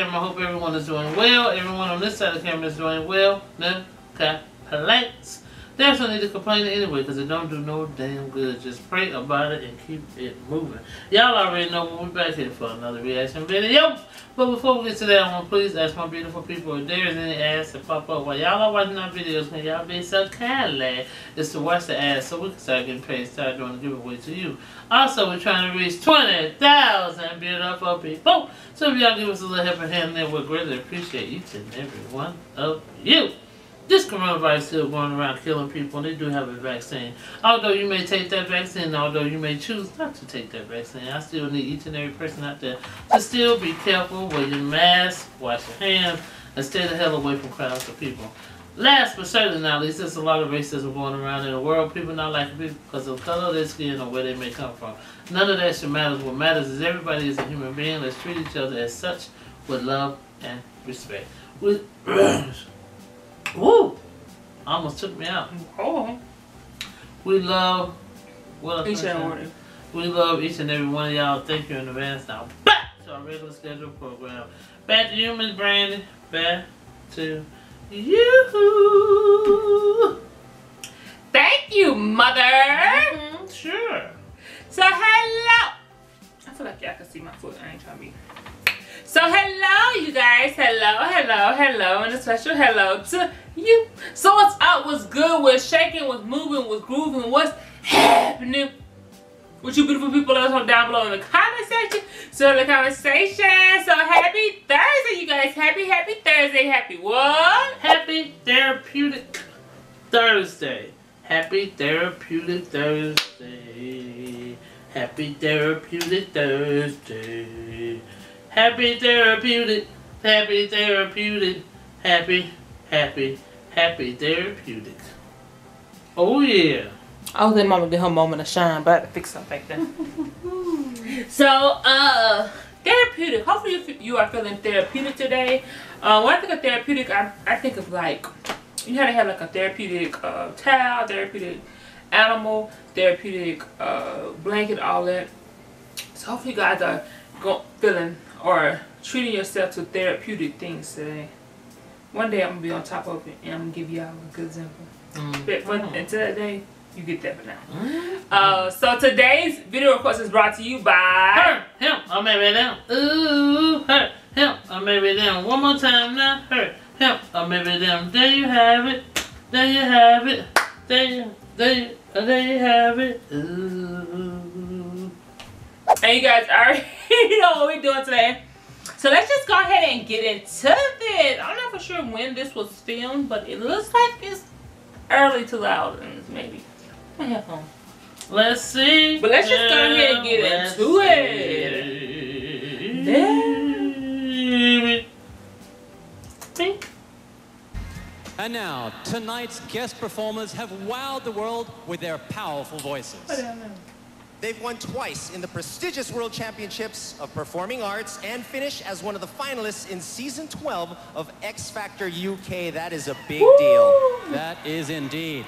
camera, I hope everyone is doing well. Everyone on this side of the camera is doing well. Complaints. There's no need to complain anyway because it don't do no damn good. Just pray about it and keep it moving. Y'all already know we're back here for another reaction video. But before we get to that, I want to please ask my beautiful people if there is any ads that pop up while y'all are watching our videos, can y'all be so kindly is to watch the ads so we can start getting paid, start doing a giveaway to you. Also, we're trying to reach 20,000 beautiful people. So if y'all give us a little helping hand there, we'll greatly appreciate each and every one of you. This coronavirus is still going around killing people. They do have a vaccine. Although you may take that vaccine, although you may choose not to take that vaccine, I still need each and every person out there to still be careful, wear your mask, wash your hands, and stay the hell away from crowds of people. Last but certainly not least, there's a lot of racism going around in the world. People not liking people because of the color of their skin or where they may come from. None of that should matter. What matters is everybody is a human being. Let's treat each other as such with love and respect. With Woo! Almost took me out. Oh. We love what each and We love each and every one of y'all. Thank you in advance. Now back to our regular scheduled program. Back to you, Miss Brandy. Back to you. Thank you, mother. Mm -hmm, sure. So hello. I feel like y'all can see my foot. I ain't trying to be. So hello you guys, hello, hello, hello, and a special hello to you. So what's up, what's good, what's shaking, what's moving, what's grooving, what's happening? With you beautiful people let us know down below in the comment section. So the conversation. So happy Thursday, you guys. Happy, happy Thursday. Happy what? Happy therapeutic Thursday. Happy therapeutic Thursday. Happy therapeutic Thursday. Happy therapeutic, happy therapeutic, happy, happy, happy therapeutic. Oh yeah. I was letting mama get her moment of shine, but I had to fix something back then. so, uh, therapeutic. Hopefully you are feeling therapeutic today. Uh, when I think of therapeutic, I, I think of like, you had to have like a therapeutic uh, towel, therapeutic animal, therapeutic uh, blanket, all that. So hopefully you guys are go, feeling or treating yourself to therapeutic things today. One day I'm gonna be on top of it and I'm gonna give y'all a good example. Mm. But for, mm. until that day, you get that for now. Mm. Uh, so today's video request is brought to you by her, him. I may be down. Ooh, her, him. I may be down. One more time now. Her, him. I may be down. There you have it. There you have it. There you, there you, there you have it. Ooh. And you guys already know what we're doing today. So let's just go ahead and get into this. I'm not for sure when this was filmed, but it looks like it's early 2000s, maybe. My headphone. Let's see. But let's just go ahead and get let's into it. Think. And now, tonight's guest performers have wowed the world with their powerful voices. They've won twice in the prestigious World Championships of Performing Arts and finish as one of the finalists in season 12 of X Factor UK. That is a big Woo! deal. That is indeed.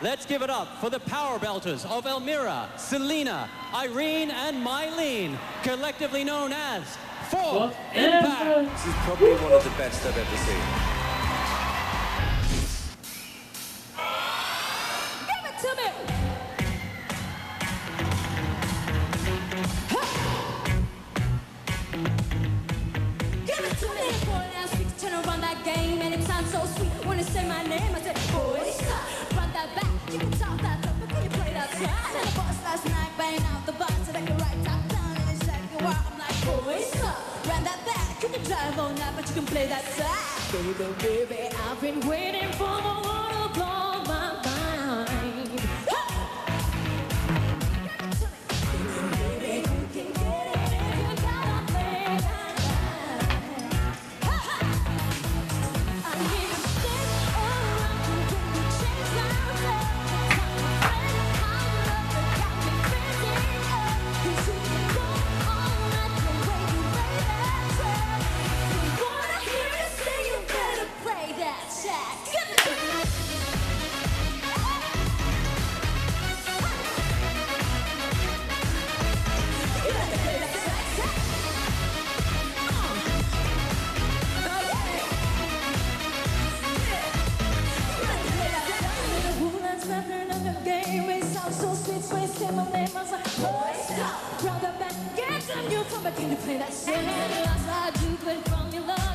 Let's give it up for the power belters of Almira, Celina, Irene, and Mylene, collectively known as Four Impact. This is probably one of the best I've ever seen. You can play that side. Baby, baby, I've been waiting for the You come back in to play that shit. Lost my Jupiter from your love.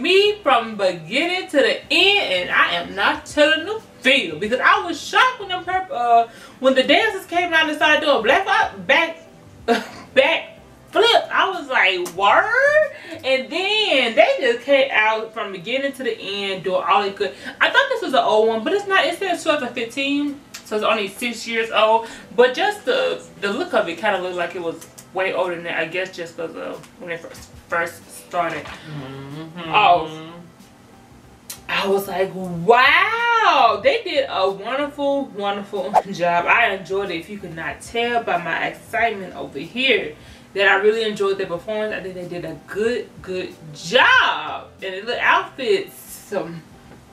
Me from beginning to the end, and I am not telling the feel because I was shocked when the uh, when the dancers came out and started doing black back, back flip. I was like, word, and then they just came out from beginning to the end doing all they could. I thought this was an old one, but it's not. It says 12 to 15, so it's only six years old. But just the the look of it kind of looked like it was way older than that. I guess just because uh, when it first first started off. I was like, wow, they did a wonderful, wonderful job. I enjoyed it. If you could not tell by my excitement over here, that I really enjoyed their performance. I think they did a good, good job. And the outfits, some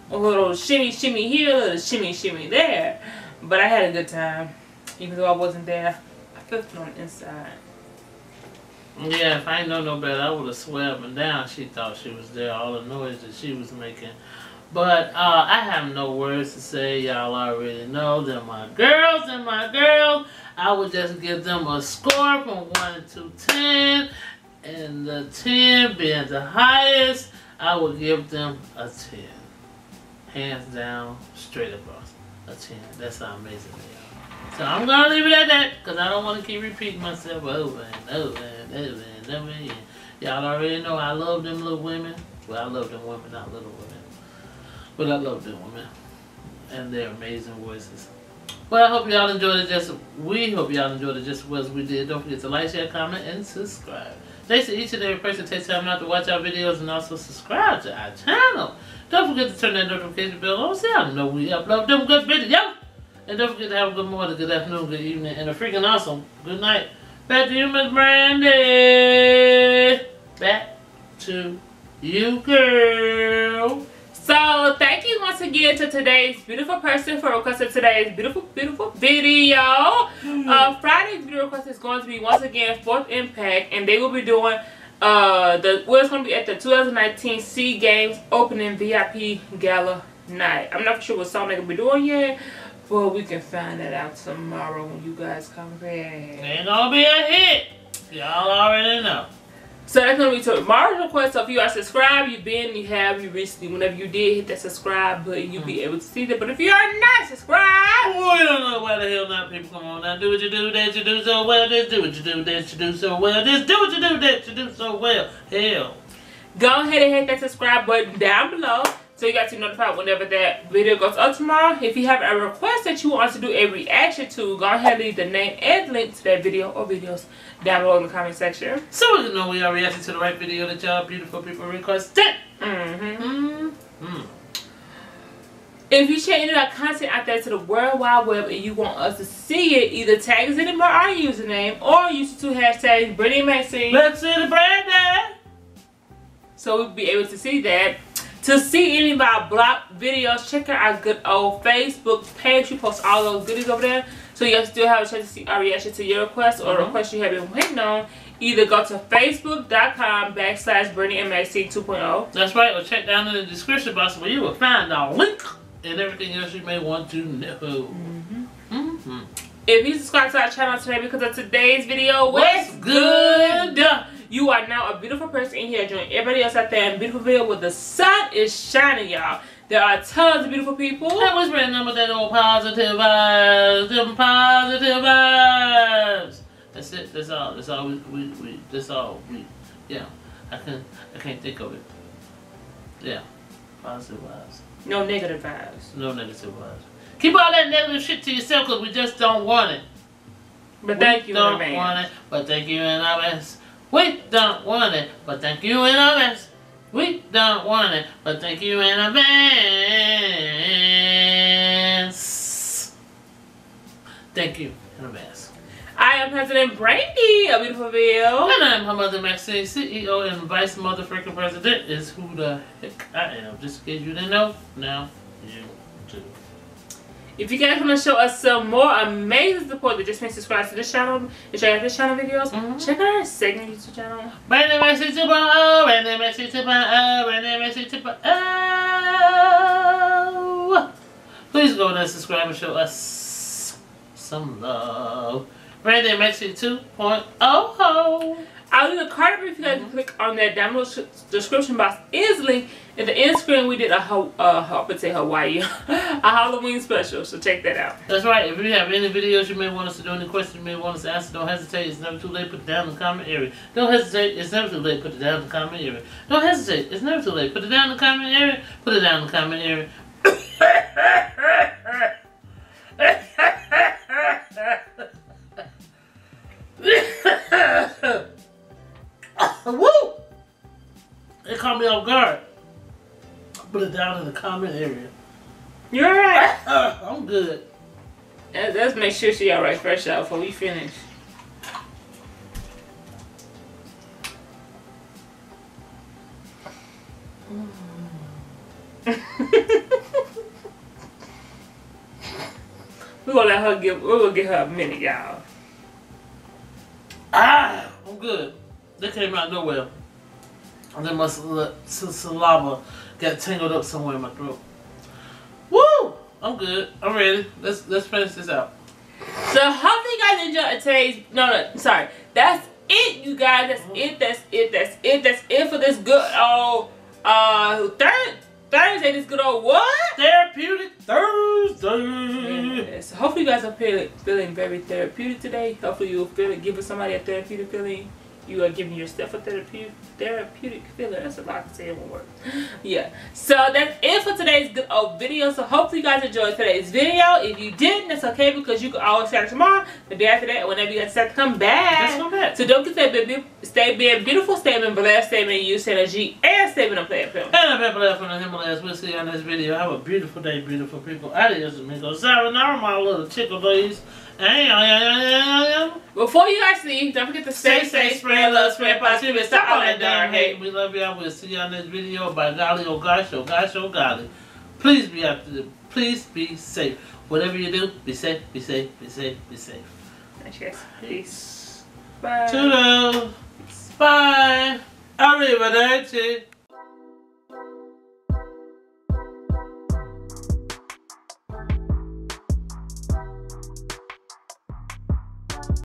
a little shimmy, shimmy here, a little shimmy, shimmy there. But I had a good time, even though I wasn't there. I felt it on the inside. Yeah, if I ain't know no better, I would have swear up and down she thought she was there, all the noise that she was making. But uh, I have no words to say. Y'all already know they're my girls and my girls. I would just give them a score from 1 to 10. And the 10 being the highest, I would give them a 10. Hands down, straight across. A 10. That's how amazing they are. So I'm gonna leave it at that because I don't want to keep repeating myself over and over and over and over again. Y'all already know I love them little women. Well, I love them women, not little women. But I love them women. And their amazing voices. Well, I hope y'all enjoyed it just we hope y'all enjoyed it just as we did. Don't forget to like, share, comment, and subscribe. Thanks to each and every person takes time out to watch our videos and also subscribe to our channel. Don't forget to turn that notification bell on so y'all know we upload them good videos. And don't forget to have a good morning, good afternoon, good evening, and a freaking awesome good night. Back to you, Miss Brandy. Back to you, girl. So thank you once again to today's beautiful person for requesting today's beautiful, beautiful video. Uh, Friday's video request is going to be once again Fourth Impact, and they will be doing uh the well, it's going to be at the 2019 Sea Games opening VIP Gala night. I'm not sure what song they're gonna be doing yet, but we can find that out tomorrow when you guys come back. Ain't gonna be a hit. Y'all already know. So that's gonna be tomorrow's request. So if you are subscribed, you've been, you have, you recently, whenever you did hit that subscribe button, you'll be mm-hmm. able to see that. But if you are not subscribed, Oh, you don't know why the hell not people come on now. Do what you do, that you do so well. Just do what you do, that you do so well. Just do what you do, that you do so well. Hell. go ahead and hit that subscribe button down below. So you guys to be notified whenever that video goes up tomorrow. If you have a request that you want us to do a reaction to, go ahead and leave the name and link to that video or videos down below in the comment section. So we can know we are reacting to the right video that y'all beautiful people requested. Mm-hmm. Mm-hmm. If you share any of our content out there to the World Wide Web and you want us to see it, either tag us in it by our username or use the two hashtags Brittany Maxine Let's see the brand so we'll be able to see that. To see any of our block videos, check out our good old Facebook page. We post all those goodies over there. So you still have a chance to see our reaction to your request or Mhm. request you have been waiting on. Either go to facebook.com backslash Brandy and Maxine 2.0. That's right. Or check down in the description box where you will find our link and everything else you may want to know. Mm-hmm. If you subscribe to our channel today because of today's video, What's what's good? good? You are now a beautiful person in here joining everybody else out there in beautiful video where the sun is shining, y'all. There are tons of beautiful people. That was them with that old positive vibes, them positive vibes. That's it. That's all. That's all we, we, we that's all we yeah. I can't. I can't think of it. Yeah. Positive vibes. No negative vibes. No negative vibes. Keep all that negative shit to yourself because we just don't want it. But we thank you in don't advance. want it, but thank you in advance. We don't want it, but thank you in advance. We don't want it, but thank you in advance. Thank you in advance. I am President Brandy of Beautifulville. And I'm her mother Maxine, CEO and Vice Motherfucking President is who the heck I am. Just in case you didn't know, now you do. If you guys want to show us some more amazing support, that just make subscribe to this channel and check out this channel videos. Mhm. Check out our second YouTube channel. Brandy and Maxine 2.0, Brandy and Maxine 2.0, Brandy and Maxine 2.0. Please go and subscribe and show us some love. Brandy and Maxine 2.0. I'll leave a card if you guys Mm-hmm. click on that down below description box is linked. In the end screen, we did a, uh, I would say Hawaii, a Halloween special, so check that out. That's right. If you have any videos you may want us to do, any questions you may want us to answer, don't hesitate. It's never too late. Put it down in the comment area. Don't hesitate. It's never too late. Put it down in the comment area. Don't hesitate. It's never too late. Put it down in the comment area. Put it down in the comment area. caught me off guard. Put it down in the comment area. You're alright. Uh, I'm good. Let's make sure she alright fresh out before we finish. We're gonna let her give we're gonna give her a minute, y'all. Ah, I'm good. They came out nowhere. And then my sal- sal- saliva got tangled up somewhere in my throat. Woo! I'm good. I'm ready. Let's let's finish this out. So hopefully you guys enjoyed today's no no sorry. That's it you guys. That's it, that's it, that's it, that's it for this good old uh third Thursday, this good old what? Therapeutic Thursday. Yes. Hopefully you guys are feeling, feeling very therapeutic today. Hopefully you'll feel giving somebody a therapeutic feeling. You are giving yourself a therapeutic therapeutic feeling. That's a lot to say in one word. Yeah. So that's it for today's good old video. So hopefully you guys enjoyed today's video. If you didn't, that's okay because you can always start tomorrow, the day after that, whenever you guys decide to come back. Just come back. So don't get that baby. Stay being beautiful, stay being blessed, stay being you, stay G, and stay being a player film. And I'm Pepper from the Himalayas. We'll see you on this video. Have a beautiful day, beautiful people. Adios, amigos. Sayonara, my little chickle days. And Before you guys leave, don't forget to stay safe, spread love, spread positivity, stop all that darn hate. We love y'all. We'll see on this video. By golly, oh gosh, oh gosh, oh golly. Please be out there. Please be safe. Whatever you do, be safe, be safe, be safe, be safe. Thanks, guys. Peace. Bye. Toodles. Bye. Arrivederci.